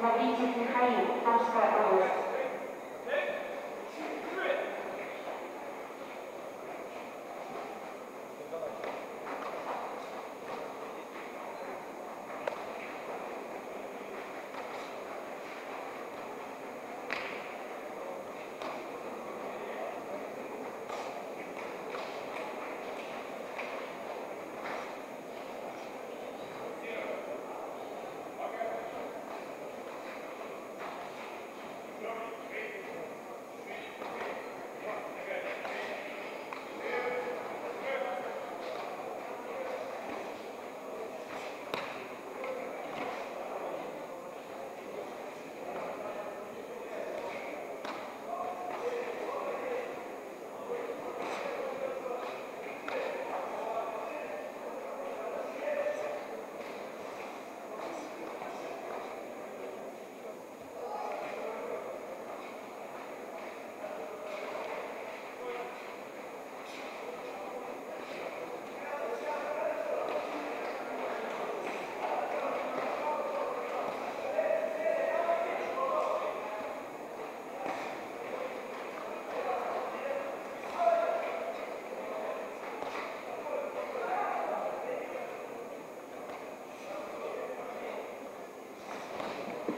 Мавритьев Михаил, Томская область.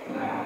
Wow.